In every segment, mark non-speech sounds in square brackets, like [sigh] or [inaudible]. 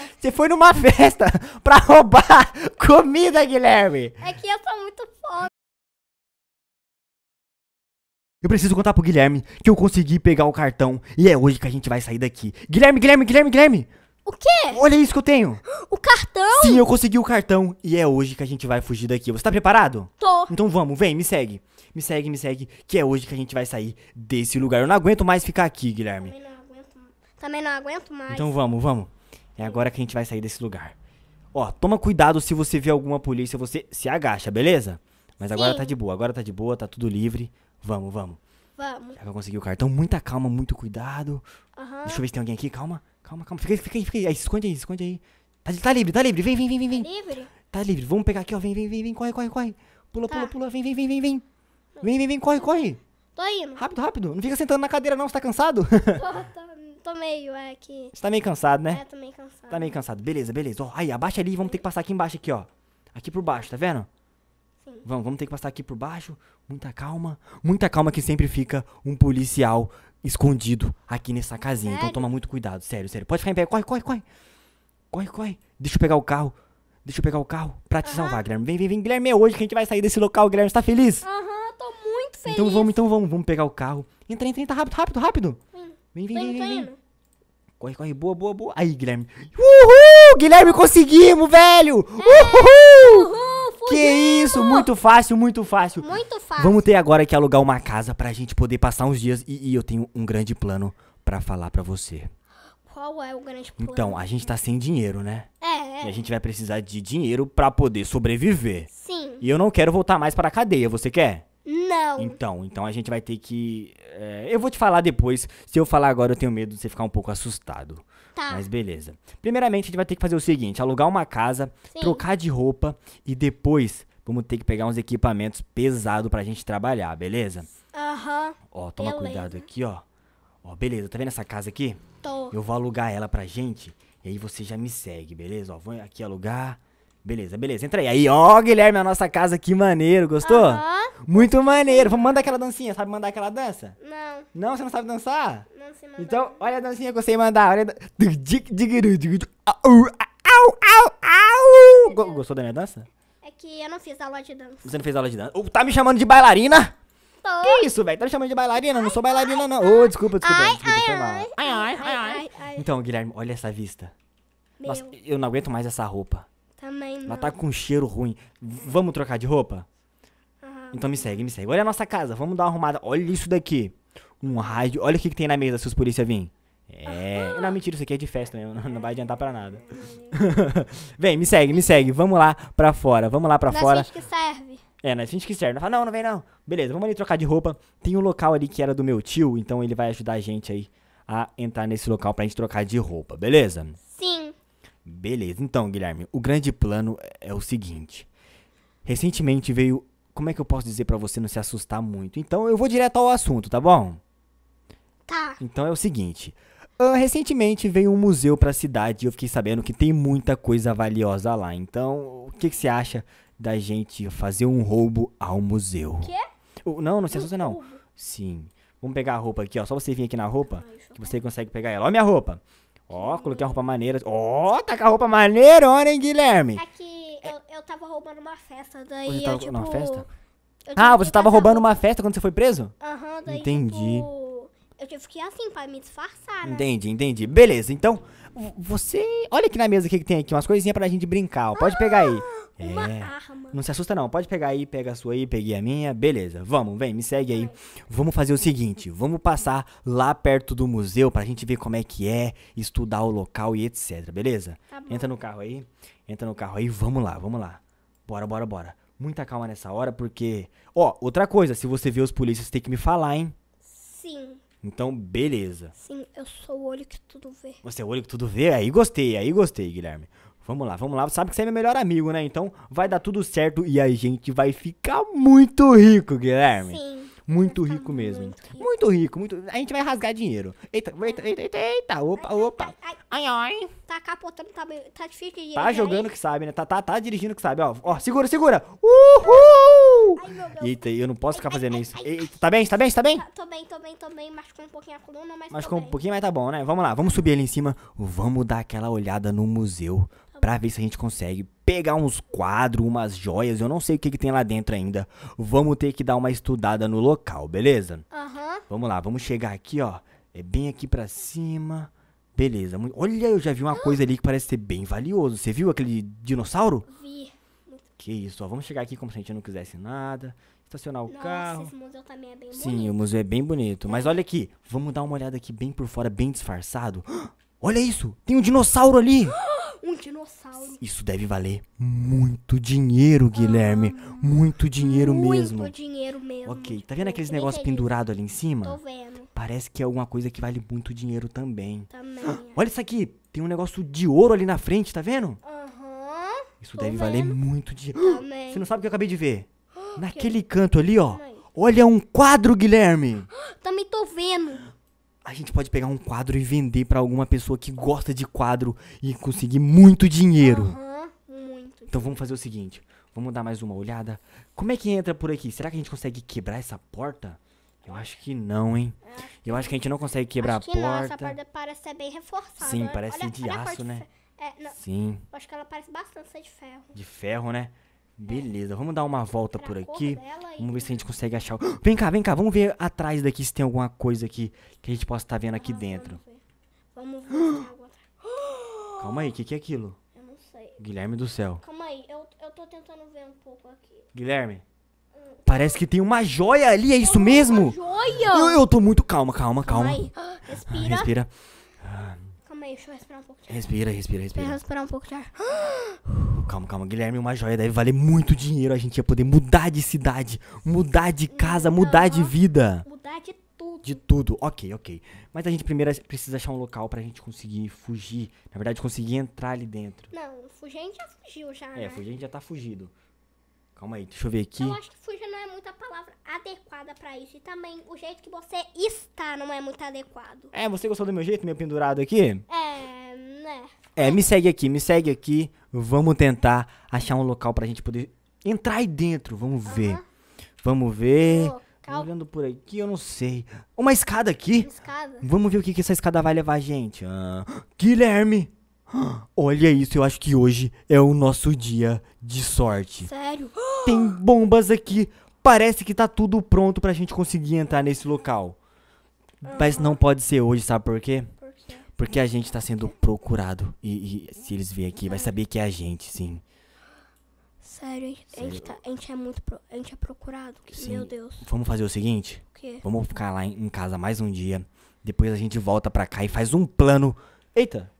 [laughs] Você foi numa festa [laughs] pra roubar [laughs] comida, Guilherme. É que eu tô muito fome. Eu preciso contar pro Guilherme que eu consegui pegar o cartão e é hoje que a gente vai sair daqui. Guilherme, Guilherme, Guilherme, Guilherme. O quê? Olha isso que eu tenho. O cartão? Sim, eu consegui o cartão e é hoje que a gente vai fugir daqui. Você tá preparado? Tô. Então vamos, vem, me segue. Me segue, me segue, que é hoje que a gente vai sair desse lugar. Eu não aguento mais ficar aqui, Guilherme. Também não aguento, também não aguento mais. Então vamos, vamos. É agora que a gente vai sair desse lugar. Ó, toma cuidado se você vê alguma polícia, você se agacha, beleza? Mas agora Sim. tá de boa, agora tá de boa, tá tudo livre. Vamos, vamos. Vamos. Já que eu consegui o cartão, muita calma, muito cuidado. Aham. Deixa eu ver se tem alguém aqui, calma, calma, calma. Fica aí, fica aí, fica aí. esconde aí, esconde aí. Tá, tá livre, tá livre, vem, vem, vem, vem, vem. Livre? Tá livre, vamos pegar aqui, ó. Vem, vem, vem, vem, corre, corre, corre. Pula, Tá. pula, pula, vem, vem, vem, vem, vem. Vem, vem, vem, corre, corre. Tô indo. Rápido, rápido. Não fica sentando na cadeira, não, você tá cansado? Tô, tô, tô meio, é que... você tá meio cansado, né? É, tô meio cansado. Tá meio cansado. Beleza, beleza. Ó, aí, abaixa ali, vamos ter que passar aqui embaixo aqui, ó. Aqui por baixo, tá vendo? Sim. Vamos, vamos ter que passar aqui por baixo. Muita calma. Muita calma que sempre fica um policial escondido aqui nessa casinha. Então Sério? toma muito cuidado, sério, sério. Pode ficar em pé. Corre, corre, corre. Corre, corre. Deixa eu pegar o carro. Deixa eu pegar o carro pra te salvar, Guilherme. Vem, vem, vem. Guilherme, é hoje que a gente vai sair desse local, Guilherme. Você tá feliz? Aham, tô muito feliz. Então vamos, então vamos. Vamos pegar o carro. Entra, entra, entra. Rápido, rápido, rápido. Vem, vem, vem, vem. Corre, corre, boa, boa, boa. Aí, Guilherme. Uhul! Guilherme, conseguimos, velho! Uhul! Uhul, Que isso, muito fácil, muito fácil. Muito fácil. Vamos ter agora que alugar uma casa pra gente poder passar uns dias e, e eu tenho um grande plano pra falar pra você. Qual é o grande plano? Então, a gente tá sem dinheiro, né? É, E a é. gente vai precisar de dinheiro pra poder sobreviver. Sim. E eu não quero voltar mais pra cadeia, você quer? Não. Então, então a gente vai ter que. é, eu vou te falar depois. Se eu falar agora, eu tenho medo de você ficar um pouco assustado. Tá. Mas beleza. Primeiramente, a gente vai ter que fazer o seguinte: alugar uma casa, Sim. trocar de roupa e depois vamos ter que pegar uns equipamentos pesados pra gente trabalhar, beleza? Aham. Ó, toma Beleza. cuidado aqui, ó. Ó, beleza, tá vendo essa casa aqui? Tô. Eu vou alugar ela pra gente e aí você já me segue, beleza? Ó, vou aqui alugar. Beleza, beleza. Entra aí. Aí, ó, Guilherme, a nossa casa, que maneiro, gostou? Aham. Muito maneiro. Vamos mandar aquela dancinha, sabe mandar aquela dança? Não. Não, você não sabe dançar? Não se manda. Então, olha a dancinha que eu sei mandar. Olha a dan- Au, au, au, au. Go- Gostou da minha dança? É que eu não fiz aula de dança. Você não fez aula de dança? Ô, tá me chamando de bailarina? Tô. Que isso, velho? Tá me chamando de bailarina? Eu não sou bailarina, não. Ô, desculpa, desculpa. Ai, desculpa, foi mal. ai, Ai, ai, ai, ai, ai. ai, ai. Então, Guilherme, olha essa vista. Meu, Nossa, eu não aguento mais essa roupa. Também não. Ela tá com um cheiro ruim. Vamos trocar de roupa? Aham. Então me segue, me segue. Olha a nossa casa, vamos dar uma arrumada. Olha isso daqui. Um rádio. Olha o que, que tem na mesa se os polícia virem. É. Não, mentira, isso aqui é de festa mesmo. Não, [laughs] não vai adiantar pra nada. [laughs] vem, me segue, me segue. Vamos lá pra fora. Vamos lá pra Nós fora. finge que serve. É, nós finge que serve. Nós fala, não, não vem não. Beleza, vamos ali trocar de roupa. Tem um local ali que era do meu tio, então ele vai ajudar a gente aí a entrar nesse local pra gente trocar de roupa, beleza? Sim. Beleza, então, Guilherme, o grande plano é o seguinte. Recentemente veio. Como é que eu posso dizer pra você não se assustar muito? Então eu vou direto ao assunto, tá bom? Tá. Então é o seguinte. ah, recentemente veio um museu pra cidade e eu fiquei sabendo que tem muita coisa valiosa lá. Então, o que, que você acha da gente fazer um roubo ao museu? Quê? Oh, não, não se assusta não. roubo? Sim. Vamos pegar a roupa aqui, ó. Só você vir aqui na roupa que você consegue pegar ela. Ó minha roupa. Ó, coloquei uma roupa maneira. Ó, tá com a roupa maneira, olha, hein, Guilherme? É que eu, eu tava roubando uma festa, daí Você eu, tava tipo... numa festa? eu Ah, você tava roubando roupa- uma festa quando você foi preso? Aham, daí Entendi. tipo... Eu tive que ir assim pra me disfarçar, né? Entendi, entendi. Beleza, então, você... Olha aqui na mesa o que que tem aqui, umas coisinhas pra gente brincar, ó. Pode pegar aí. Uma É. arma. Não se assusta não, pode pegar aí, pega a sua aí, peguei a minha, beleza. Vamos, vem, me segue aí. Vamos fazer o seguinte, vamos passar lá perto do museu pra gente ver como é que é, estudar o local e etc, beleza? Tá bom. Entra no carro aí, entra no carro aí, vamos lá, vamos lá. Bora, bora, bora. Muita calma nessa hora, porque... Ó, outra coisa, se você vê os polícias, tem que me falar, hein? Sim, Então, beleza. sim, eu sou o olho que tudo vê. Você é o olho que tudo vê? Aí gostei, aí gostei, Guilherme. Vamos lá, vamos lá. Sabe que você é meu melhor amigo, né? Então vai dar tudo certo e a gente vai ficar muito rico, Guilherme. Sim. Muito rico mesmo. muito rico. Muito rico, muito. A gente vai rasgar dinheiro. Eita, eita, eita, eita, eita. Opa, opa. Ai, Ai, tá capotando, tá, tá difícil de dirigir. Tá jogando que sabe, né? Tá, tá, tá dirigindo que sabe, ó. Ó, segura, segura. Uhul! Ai. Eita, eu não posso ficar fazendo isso. Eita, tá bem? Tá bem? Tá bem? Tá- Tô bem, tô bem, tô bem. Machucou um pouquinho a coluna, mas com um pouquinho, mas tá bom, né? Vamos lá, vamos subir ali em cima. Vamos dar aquela olhada no museu. Pra ver se a gente consegue pegar uns quadros, umas joias. Eu não sei o que, que tem lá dentro ainda. Vamos ter que dar uma estudada no local, beleza? Aham. Vamos lá, vamos chegar aqui, ó. É bem aqui pra cima. Beleza. Olha, eu já vi uma coisa ali que parece ser bem valioso. Você viu aquele dinossauro? Vi. Que isso, ó. Vamos chegar aqui como se a gente não quisesse nada. Estacionar o Nossa, carro. esse museu também é bem Sim, bonito. o museu é bem bonito. Mas olha aqui, vamos dar uma olhada aqui bem por fora, bem disfarçado. [gasps] Olha isso, tem um dinossauro ali. [gasps] Isso deve valer muito dinheiro, Guilherme. Muito dinheiro Muito mesmo. dinheiro mesmo. Ok, tá vendo aqueles negócios pendurados ali em Tô cima? vendo. Parece que é alguma coisa que vale muito dinheiro também. Também. Olha isso aqui, tem um negócio de ouro ali na frente, tá vendo? Aham. Isso Tô deve valer vendo. muito dinheiro. [gasps] Também. Você não sabe o que eu acabei de ver? [gasps] Naquele canto ali, ó. Olha um quadro, Guilherme. [gasps] Também tô vendo. A gente pode pegar um quadro e vender pra alguma pessoa que gosta de quadro e conseguir muito dinheiro. Aham. Muito. Então vamos fazer o seguinte, vamos dar mais uma olhada. Como é que entra por aqui? Será que a gente consegue quebrar essa porta? Eu acho que não, hein? Eu acho que a gente não consegue quebrar Acho que a não, essa porta. porta parece ser bem reforçada. Sim, parece olha- de olha aço, né? É, Sim, eu acho que ela parece bastante ser de ferro. de ferro, né? Beleza, vamos dar uma volta por aqui. Vamos ver se a gente consegue achar. o- Vem cá, vem cá, vamos ver atrás daqui se tem alguma coisa aqui que a gente possa estar vendo aqui Ah, dentro. Vamos [gasps] Calma aí, o que, que é aquilo? Eu não sei. Guilherme do céu. Calma aí, eu, eu tô tentando ver um pouco aqui. Guilherme, parece que tem uma joia ali, é isso mesmo? Joia! Eu, eu tô muito calma, calma, calma. Calma aí. [gasps] Respira. Respira, Calma aí, deixa eu respirar um pouco de ar. respira, respira, Deixa eu respira. respirar um pouco de ar. [gasps] Calma, calma, Guilherme, uma joia deve valer muito dinheiro. A gente ia poder mudar de cidade, mudar de casa, mudar de vida. Mudar de tudo. De tudo, ok, ok. Mas a gente primeiro precisa achar um local pra gente conseguir fugir. Na verdade, conseguir entrar ali dentro. Não, fugir a gente já fugiu já, É, né? fugir a gente já tá fugido. Calma aí, deixa eu ver aqui. Eu acho que fugir não é muita palavra adequada pra isso. E também o jeito que você está não é muito adequado. É, você gostou do meu jeito, meu pendurado aqui? É, né? É, me segue aqui, me segue aqui. Vamos tentar achar um local pra gente poder entrar aí dentro. Vamos ver. Aham. Vamos ver. Local. Olhando por aqui, eu não sei. Uma escada aqui. Escada. Vamos ver o que, que essa escada vai levar a gente. Ah, Guilherme! Olha isso, eu acho que hoje é o nosso dia de sorte. Sério? Tem bombas aqui. Parece que tá tudo pronto pra gente conseguir entrar nesse local. Mas não pode ser hoje, sabe por quê? Por quê? Porque a gente tá sendo procurado. E, e se eles virem aqui, vai saber que é a gente, sim. Sério, a gente, a gente, tá- a gente é muito. pro- a gente é procurado. Sim. Meu Deus. Vamos fazer o seguinte? O quê? Vamos ficar lá em em casa mais um dia. Depois a gente volta pra cá e faz um plano. Eita!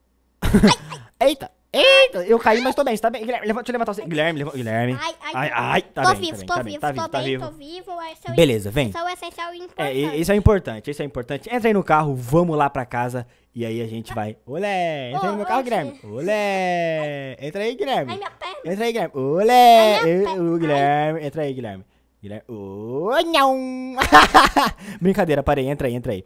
[laughs] Eita! Eita! Eu caí, mas tô bem, você tá bem? Guilherme, levanta, deixa eu levantar você. Guilherme, levanta. Guilherme. Ai, ai, Ai, ai, tá tô bem, vivo, tá bem, tô tá bem, vivo, tá tô vivo, tá bem, vivo. tô vivo. É Beleza, vem. esse é o essencial e É, importante. e- isso é importante, isso é importante. Entra aí no carro, vamos lá pra casa e aí a gente vai. Olé! Entra aí no meu carro. Guilherme. Olé! Entra aí, Guilherme. Ai, minha perna. Entra aí, Guilherme. Olé! Ai, Eu- o Guilherme. Entra aí, Guilherme. Guilherme. Ô, não! [laughs] Brincadeira, parei. Entra aí, entra aí.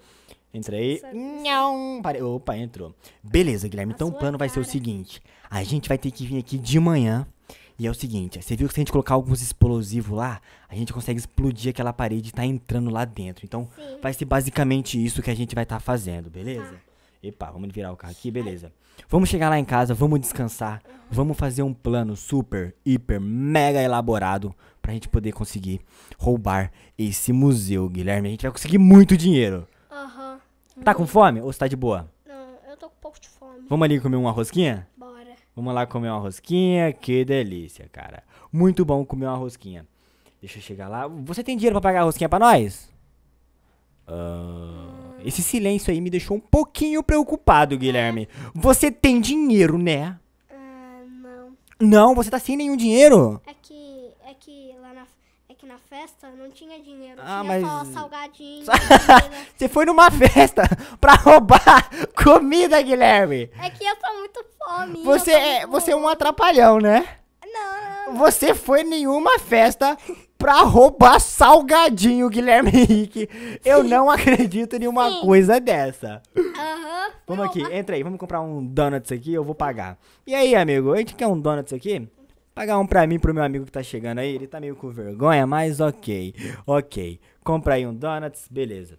Entra aí. Não! Parei. Opa, entrou. Beleza, Guilherme. Então o plano vai ser o seguinte: a gente vai ter que vir aqui de manhã. E é o seguinte, você viu que se a gente colocar alguns explosivos lá, a gente consegue explodir aquela parede e tá entrando lá dentro. Então, Sim. vai ser basicamente isso que a gente vai estar fazendo, beleza? Epa, vamos virar o carro aqui, beleza. Vamos chegar lá em casa, vamos descansar, vamos fazer um plano super, hiper, mega elaborado pra gente poder conseguir roubar esse museu, Guilherme. A gente vai conseguir muito dinheiro. Tá com fome ou você tá de boa? Não, eu tô com um pouco de fome. Vamos ali comer uma rosquinha? Bora. Vamos lá comer uma rosquinha, que delícia, cara. Muito bom comer uma rosquinha. Deixa eu chegar lá. Você tem dinheiro pra pagar a rosquinha pra nós? Ah, esse silêncio aí me deixou um pouquinho preocupado, Guilherme. Você tem dinheiro, né? Ah, não. Não, você tá sem nenhum dinheiro. É que. É que que na festa não tinha dinheiro. Ah, tinha mas- só salgadinho. [laughs] [laughs] Você foi numa festa [laughs] pra roubar comida, Guilherme. é que eu tô muito fome. Você é, muito você é um fome. atrapalhão, né? Não, Você foi nenhuma festa pra roubar salgadinho, Guilherme Henrique. Eu não acredito em uma Sim. coisa dessa. Aham. Vamos aqui, entra aí, vamos comprar um donuts aqui, eu vou pagar. E aí, amigo, a gente quer um donuts aqui? Pagar um pra mim, pro meu amigo que tá chegando aí, ele tá meio com vergonha, mas ok, ok. Compra aí um donuts, beleza.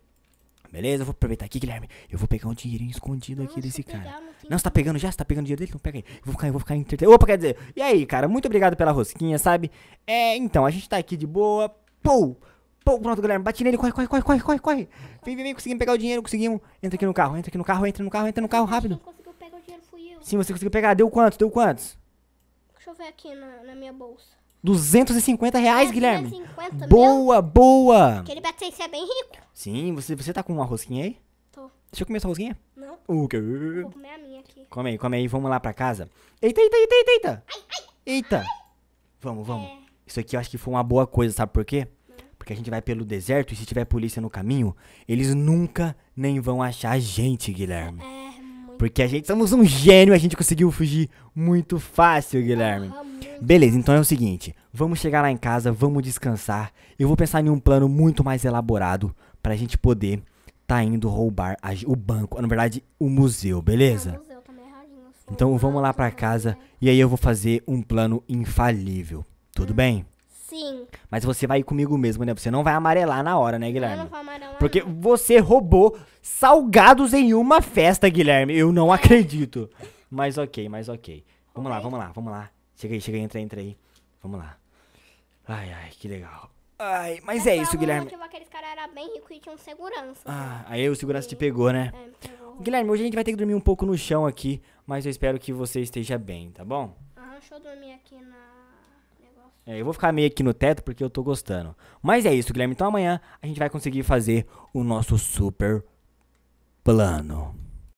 Beleza, eu vou aproveitar aqui, Guilherme. Eu vou pegar um dinheirinho escondido aqui desse cara. não você tá pegando já? Você tá pegando dinheiro dele? Então pega aí. Eu vou ficar, eu vou ficar entretenido. Opa, quer dizer. E aí, cara, muito obrigado pela rosquinha, sabe? É, então, a gente tá aqui de boa. Pô! Pô, pronto, Guilherme. Bate nele, corre, corre, corre, corre, corre, corre. Vem, vem, vem, conseguimos pegar o dinheiro, conseguimos. Entra aqui no carro, entra aqui no carro, entra no carro, entra no carro, rápido. Quem conseguiu pegar o dinheiro fui eu. Sim, você conseguiu pegar. Deu quantos? Deu quantos? Deixa eu ver aqui na, na minha bolsa. 250 reais, É, Guilherme. 250 mil. Boa, boa. Aquele Beto ser bem rico. Sim, você, você tá com uma rosquinha aí? Tô. Deixa eu comer essa rosquinha. Não, O quê? vou comer a minha aqui. Come aí, come aí, vamos lá pra casa. Eita, eita, eita, eita, eita. Eita. Vamos, vamos. É. Isso aqui eu acho que foi uma boa coisa, sabe por quê? Porque a gente vai pelo deserto e se tiver polícia no caminho, eles nunca nem vão achar a gente, Guilherme. É. Porque a gente somos um gênio, a gente conseguiu fugir muito fácil, Guilherme. Beleza, então é o seguinte, vamos chegar lá em casa, vamos descansar. Eu vou pensar em um plano muito mais elaborado pra gente poder tá indo roubar a o banco, na verdade, o museu, beleza? Ah, é. Então vamos lá pra casa e aí eu vou fazer um plano infalível. Tudo bem? Sim. Mas você vai ir comigo mesmo, né? Você não vai amarelar na hora, né, Eu não Guilherme? vou amarelar. Porque não. você roubou salgados em uma festa, Guilherme. Eu não acredito. Mas ok, mas ok. Vamos lá, Ok. vamos lá, vamos lá. Chega aí, chega aí, entra aí, entra aí. Vamos lá. Ai, ai, que legal. Ai, mas é Só isso, Guilherme. motivo, aqueles caras eram bem ricos e tinham segurança. Ah, aí o segurança te pegou, né? É, me pegou. Guilherme, hoje a gente vai ter que dormir um pouco no chão aqui, mas eu espero que você esteja bem, tá bom? Aham, deixa eu dormir aqui na. É, eu vou ficar meio aqui no teto porque eu tô gostando. Mas é isso, Guilherme. Então amanhã a gente vai conseguir fazer o nosso super plano.